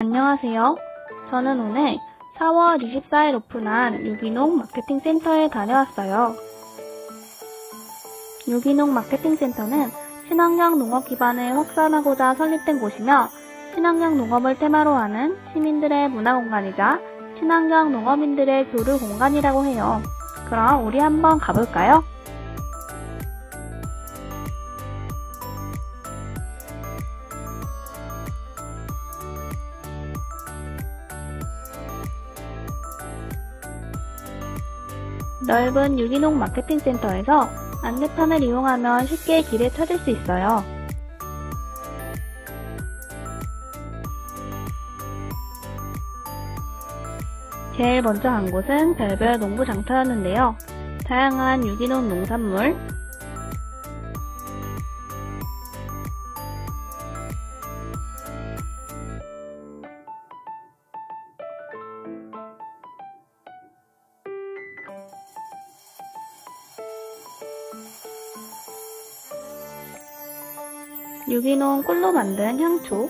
안녕하세요. 저는 오늘 4월 24일 오픈한 유기농 마케팅 센터에 다녀왔어요. 유기농 마케팅 센터는 친환경 농업 기반을 확산하고자 설립된 곳이며 친환경 농업을 테마로 하는 시민들의 문화 공간이자 친환경 농업인들의 교류 공간이라고 해요. 그럼 우리 한번 가볼까요? 넓은 유기농 마케팅 센터에서 안내판을 이용하면 쉽게 길을 찾을 수 있어요. 제일 먼저 간 곳은 별별 농부 장터였는데요. 다양한 유기농 농산물, 유기농 꿀로 만든 향초,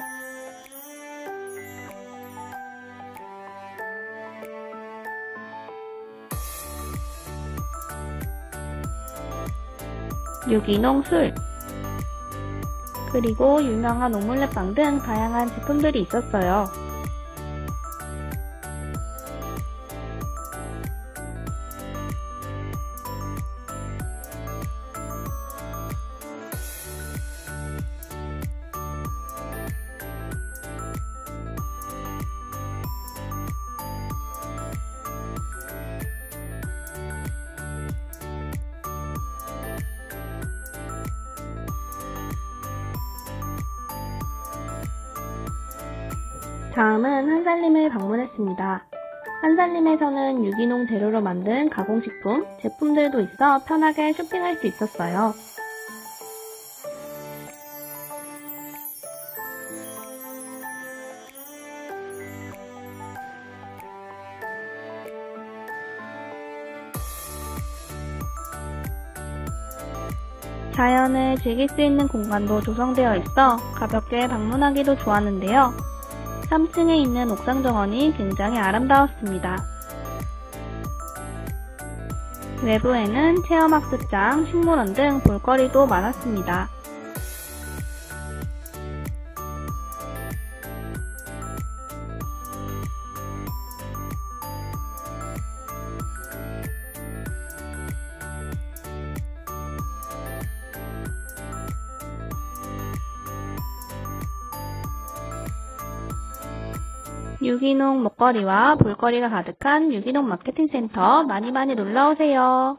유기농 술, 그리고 유명한 오믈렛빵 등 다양한 제품들이 있었어요. 다음은 한살림을 방문했습니다. 한살림에서는 유기농 재료로 만든 가공식품, 제품들도 있어 편하게 쇼핑할 수 있었어요. 자연을 즐길 수 있는 공간도 조성되어 있어 가볍게 방문하기도 좋았는데요. 3층에 있는 옥상 정원이 굉장히 아름다웠습니다. 외부에는 체험학습장, 식물원 등 볼거리도 많았습니다. 유기농 먹거리와 볼거리가 가득한 유기농 마케팅 센터 많이 많이 놀러오세요.